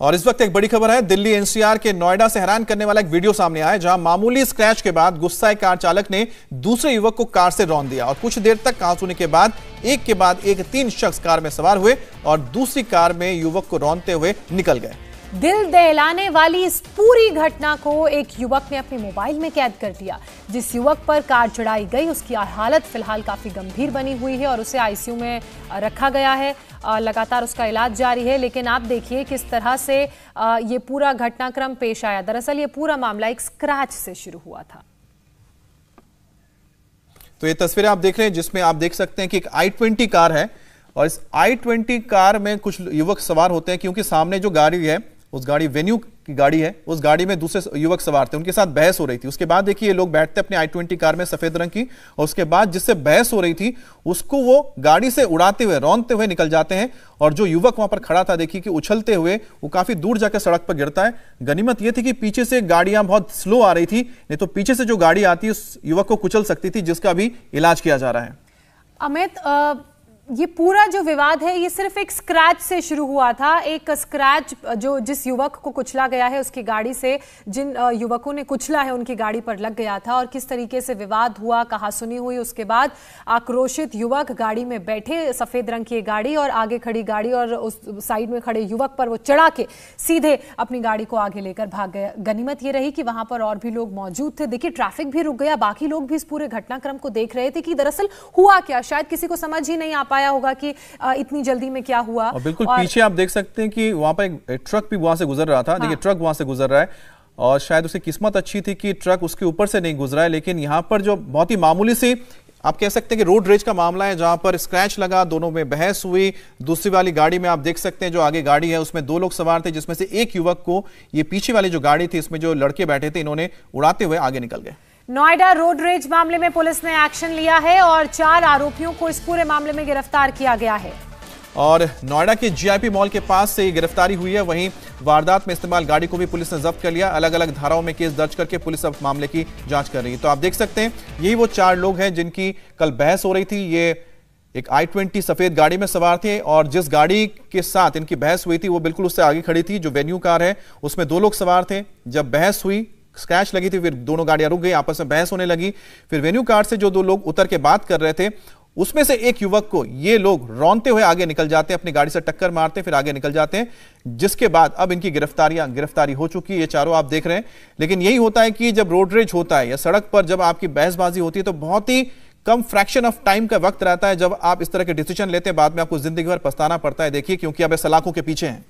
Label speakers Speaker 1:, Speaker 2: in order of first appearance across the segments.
Speaker 1: और इस वक्त एक बड़ी खबर है, दिल्ली एनसीआर के नोएडा से हैरान करने वाला एक वीडियो सामने आया जहाँ मामूली स्क्रैच के बाद गुस्साए कार चालक ने दूसरे युवक को कार से रौन दिया और कुछ देर तक कहा सुने के बाद, एक के बाद एक तीन शख्स कार में सवार हुए और दूसरी कार में युवक को रौनते हुए निकल गए।
Speaker 2: दिल दहलाने वाली इस पूरी घटना को एक युवक ने अपने मोबाइल में कैद कर लिया जिस युवक पर कार चढ़ाई गई, उसकी हालत फ़िलहाल काफ़ी गंभीर बनी हुई है और उसे आईसीयू में रखा गया है। लगातार उसका इलाज जारी है, लेकिन आप देखिए किस तरह से ये पूरा घटनाक्रम पेश आया। दरअसल ये पूरा मामला एक स्क्रैच से शुरू हुआ था।
Speaker 1: तो ये तस्वीरें आप देख रहे हैं, जिसमें आप देख सकते हैं कि एक आई ट्वेंटी कार है और इस आई ट्वेंटी कार में कुछ युवक सवार होते हैं, क्योंकि सामने जो गाड़ी है उस गाड़ी वेन्यू की गाड़ी है, उस गाड़ी में दूसरे युवक सवार थे, उनके साथ बहस हो रही थी। उसके बाद देखिए ये लोग बैठते अपने आई ट्वेंटी कार में सफ़ेद रंग की, और उसके बाद जिससे बहस हो रही थी, उसको वो गाड़ी से उड़ाते हुए रौनते हुए निकल जाते हैं, और जो युवक वहाँ पर खड़ा था, देखिए कि उछलते हुए, वो काफ़ी दूर जाकर सड़क पर गिरता है। गनीमत यह थी कि पीछे से गाड़ियाँ बहुत स्लो आ रही थी, नहीं तो पीछे से जो गाड़ी आती उस युवक को कुचल सकती थी, जिसका भी इलाज किया जा रहा है।
Speaker 2: अमित ये पूरा जो विवाद है, ये सिर्फ़ एक स्क्रैच से शुरू हुआ था। एक स्क्रैच जो जिस युवक को कुचला गया है, उसकी गाड़ी से, जिन युवकों ने कुचला है, उनकी गाड़ी पर लग गया था और किस तरीके से विवाद हुआ कहा सुनी हुई, उसके बाद आक्रोशित युवक गाड़ी में बैठे, सफ़ेद रंग की गाड़ी और आगे खड़ी गाड़ी और उस साइड में खड़े युवक पर वो चढ़ा के सीधे अपनी गाड़ी को आगे लेकर भाग गया। गनीमत ये रही कि वहाँ पर और भी लोग मौजूद थे। देखिए ट्रैफ़िक भी रुक गया, बाकी लोग भी इस पूरे घटनाक्रम को देख रहे थे कि दरअसल हुआ क्या? शायद किसी को समझ ही नहीं आ पाया। पाया होगा कि इतनी जल्दी में क्या हुआ।
Speaker 1: और बिल्कुल और... पीछे आप देख सकते हैं कि वहाँ पर एक ट्रक भी वहाँ से गुजर रहा था। हाँ। देखिए ट्रक वहाँ से गुजर रहा है और शायद उसे किस्मत अच्छी थी कि ट्रक उसके ऊपर से नहीं गुजरा है लेकिन यहाँ पर जो बहुत ही मामूली सी आप कह सकते हैं कि रोड रेज का मामला है जहाँ पर स्क्रैच लगा दोनों में बहस हुई। दूसरी वाली गाड़ी में आप देख सकते हैं जो आगे गाड़ी है उसमें दो लोग सवार थे जिसमें से एक युवक को ये पीछे वाली जो गाड़ी थी इसमें जो लड़के बैठे थे इन्होंने उड़ाते हुए आगे निकल गए।
Speaker 2: नोएडा रोड रेज मामले में पुलिस ने एक्शन लिया है और चार आरोपियों को इस पूरे मामले में गिरफ़्तार किया गया है।
Speaker 1: और नोएडा के जीआईपी मॉल के पास से गिरफ्तारी हुई है। वहीं वारदात में इस्तेमाल गाड़ी को भी पुलिस ने जब्त कर लिया। अलग अलग धाराओं में केस दर्ज करके पुलिस अब मामले की जाँच कर रही है। तो आप देख सकते हैं, यही वो चार लोग हैं जिनकी कल बहस हो रही थी। ये एक आई ट्वेंटी सफ़ेद गाड़ी में सवार थे और जिस गाड़ी के साथ इनकी बहस हुई थी, वो बिल्कुल उससे आगे खड़ी थी, जो वेन्यू कार है, उसमें दो लोग सवार थे। जब बहस हुई स्क्रैच लगी थी, फिर दोनों गाड़ियाँ रुक गई, आपस में बहस होने लगी। फिर वेन्यू कार से जो दो लोग उतर के बात कर रहे थे, उसमें से एक युवक को ये लोग रौनते हुए आगे निकल जाते हैं, अपनी गाड़ी से टक्कर मारते हैं, फिर आगे निकल जाते हैं, जिसके बाद अब इनकी गिरफ्तारियाँ, गिरफ्तारी हो चुकी है, ये चारों आप देख रहे हैं। लेकिन यही होता है कि जब रोड रेज होता है या सड़क पर जब आपकी बहसबाजी होती है तो बहुत ही कम फ्रैक्शन ऑफ़ टाइम का वक्त रहता है जब आप इस तरह के डिसीज़न लेते हैं। बाद में आपको ज़िंदगी भर पछताना पड़ता है, देखिए, क्योंकि अब सलाखों के पीछे हैं।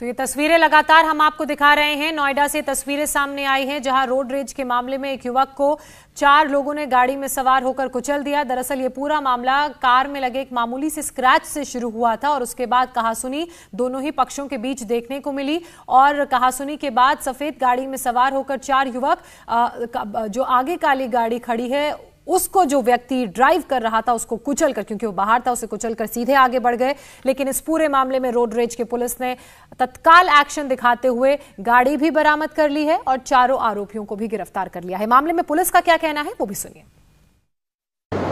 Speaker 2: तो ये तस्वीरें लगातार हम आपको दिखा रहे हैं। नोएडा से तस्वीरें सामने आई हैं, जहाँ रोड रेज के मामले में एक युवक को चार लोगों ने गाड़ी में सवार होकर कुचल दिया। दरअसल ये पूरा मामला कार में लगे एक मामूली से स्क्रैच से शुरू हुआ था और उसके बाद कहासुनी दोनों ही पक्षों के बीच देखने को मिली और कहासुनी के बाद सफ़ेद गाड़ी में सवार होकर चार युवक जो आगे काली गाड़ी खड़ी है उसको जो व्यक्ति ड्राइव कर रहा था, उसको कुचल कर, क्योंकि वो बाहर था, उसे कुचल कर सीधे आगे बढ़ गए। लेकिन इस पूरे मामले में रोड रेज के पुलिस ने तत्काल एक्शन दिखाते हुए गाड़ी भी बरामद कर ली है और चारों आरोपियों को भी गिरफ़्तार कर लिया है। मामले में पुलिस का क्या कहना है, वो भी सुनिए।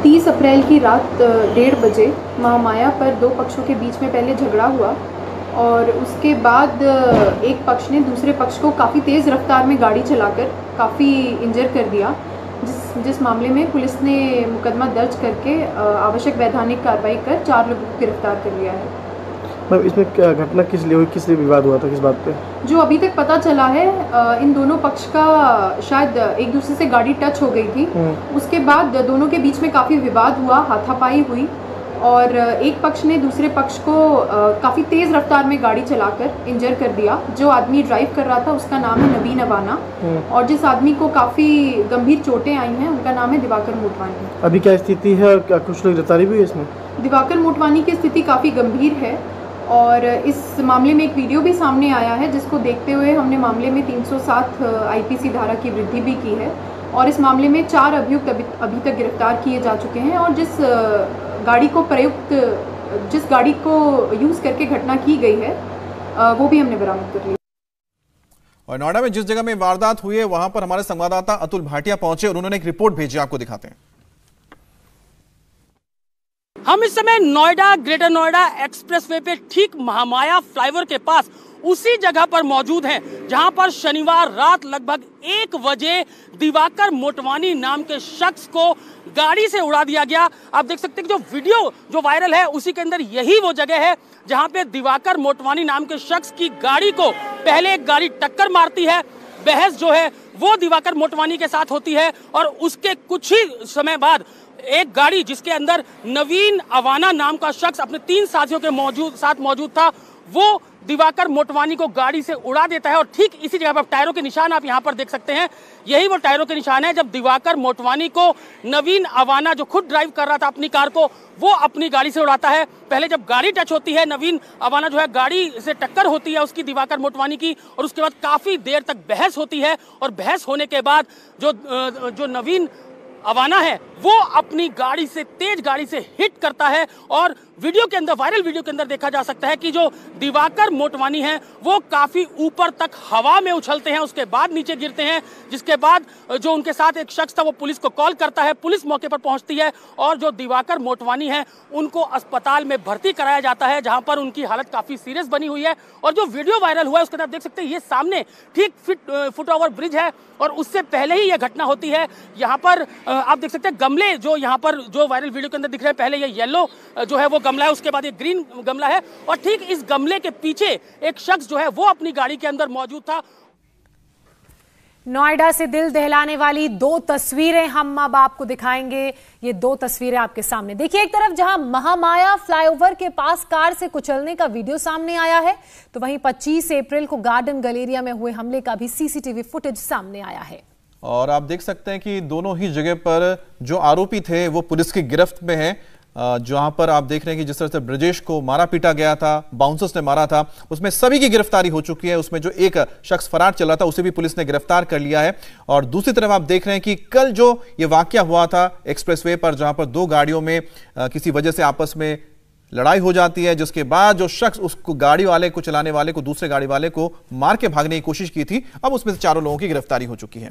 Speaker 3: तीस अप्रैल की रात डेढ़ बजे महामाया पर दो पक्षों के बीच में पहले झगड़ा हुआ और उसके बाद एक पक्ष ने दूसरे पक्ष को काफ़ी तेज़ रफ्तार में गाड़ी चलाकर काफ़ी इंजर कर दिया। जिस मामले में पुलिस ने मुकदमा दर्ज करके आवश्यक वैधानिक कार्रवाई कर चार लोगों को गिरफ़्तार कर लिया है।
Speaker 4: मैम इसमें क्या घटना किस लिए हुई? किस लिए विवाद हुआ था? किस बात पे?
Speaker 3: जो अभी तक पता चला है इन दोनों पक्ष का शायद एक दूसरे से गाड़ी टच हो गई थी। हम्म। उसके बाद दोनों के बीच में काफ़ी विवाद हुआ हाथापाई हुई। और एक पक्ष ने दूसरे पक्ष को काफ़ी तेज़ रफ्तार में गाड़ी चलाकर इंजर कर दिया। जो आदमी ड्राइव कर रहा था उसका नाम है नवीन अबाना। हम्म। और जिस आदमी को काफ़ी गंभीर चोटें आई हैं उनका नाम है दिवाकर मोटवानी।
Speaker 4: अभी क्या स्थिति है क्या कुछ लोग गिरफ्तारी भी है इसमें?
Speaker 3: दिवाकर मोटवानी की स्थिति काफ़ी गंभीर है और इस मामले में एक वीडियो भी सामने आया है जिसको देखते हुए हमने मामले में 307 आईपीसी धारा की वृद्धि भी की है। और इस मामले में चार अभियुक्त अभी, अभी तक गिरफ़्तार किए जा चुके हैं और जिस गाड़ी को प्रयुक्त जिस गाड़ी को यूज़ करके घटना की गई है वो भी हमने बरामद कर ली।
Speaker 1: और नोएडा में जिस जगह में वारदात हुई है वहाँ पर हमारे संवाददाता अतुल भाटिया पहुँचे और उन्होंने एक रिपोर्ट भेजी आपको दिखाते हैं।
Speaker 5: हम इस समय नोएडा ग्रेटर नोएडा एक्सप्रेसवे पे ठीक महामाया फ्लाईओवर के पास उसी जगह पर मौजूद हैं, जहाँ पर शनिवार रात लगभग एक बजे दिवाकर मोटवानी नाम के शख्स को गाड़ी से उड़ा दिया गया। आप देख सकते हैं कि जो वीडियो जो वायरल है, उसी के अंदर यही वो जगह है, जहाँ पे दिवाकर मोटवानी नाम के शख्स की गाड़ी को पहले एक गाड़ी टक्कर मारती है। बहस जो है, वो दिवाकर मोटवानी के साथ होती है और उसके कुछ ही समय बाद एक गाड़ी जिसके अंदर नवीन अवाना नाम का शख्स अपने तीन साथियों के मौजूद, साथ मौजूद था, वो दिवाकर मोटवानी को गाड़ी से उड़ा देता है और ठीक इसी जगह पर टायरों के निशान आप यहाँ पर देख सकते हैं। यही वो टायरों के निशान है जब दिवाकर मोटवानी को नवीन अवाना जो खुद ड्राइव कर रहा था अपनी कार को, वो अपनी गाड़ी से उड़ाता है। पहले जब गाड़ी टच होती है, नवीन अवाना जो है गाड़ी से टक्कर होती है उसकी दिवाकर मोटवानी की और उसके बाद काफ़ी देर तक बहस होती है और बहस होने के बाद जो जो नवीन अवाना है, वो अपनी गाड़ी से, तेज गाड़ी से हिट करता है और वीडियो के अंदर वायरल वीडियो के अंदर देखा जा सकता है कि जो दिवाकर मोटवानी है, वो काफ़ी ऊपर तक हवा में उछलते हैं, उसके बाद नीचे गिरते हैं, जिसके बाद जो उनके साथ एक शख्स था, वो पुलिस को कॉल करता है, पुलिस मौके पर पहुँचती है, और जो दिवाकर मोटवानी है, उनको अस्पताल में भर्ती कराया जाता है, जहाँ पर उनकी हालत काफ़ी सीरियस बनी हुई है, और जो वीडियो वायरल हुआ है, उसके अंदर देख सकते हैं, ये सामने ठीक फिट फुट ओवर ब्रिज है, और उससे पहले ही यह घटना होती है, यहाँ पर आप देख सकते हैं, गमले जो यहाँ पर जो वायरल वीडियो के अंदर दिख रहे हैं, पहले ये येलो जो है वो गमला है उसके बाद ये ग्रीन गमला है और ठीक इस गमले के पीछे एक शख्स जो है वो अपनी गाड़ी के अंदर मौजूद था।
Speaker 2: नोएडा से दिल दहलाने वाली दो तस्वीरें हम अब आपको दिखाएँगे। ये दो तस्वीरें आपके सामने। देखिए एक तरफ़ जहाँ महामाया फ्लाईओवर के पास कार से कुचलने का वीडियो सामने आया है तो वहीं 25 अप्रैल को गार्डन गलेरिया में हुए हमले का भी सीसीटीवी फुटेज सामने आया है।
Speaker 1: और आप देख सकते हैं कि दोनों ही जगह पर जो आरोपी थे वो पुलिस की गिरफ्त में हैं। जहाँ पर आप देख रहे हैं कि जिस तरह से ब्रजेश को मारा पीटा गया था बाउंसर्स ने मारा था, उसमें सभी की गिरफ्तारी हो चुकी है। उसमें जो एक शख्स फरार चल था, उसे भी पुलिस ने गिरफ़्तार कर लिया है। और दूसरी तरफ़ आप देख रहे हैं कि कल जो ये वाक्य हुआ था एक्सप्रेसवे पर, जहाँ पर दो गाड़ियों में किसी वजह से आपस में लड़ाई हो जाती है, जिसके बाद जो शख्स उसको गाड़ी वाले को चलाने वाले को, दूसरे गाड़ी वाले को मार के भागने की कोशिश की थी, अब उसमें से चारों लोगों की गिरफ्तारी हो चुकी है।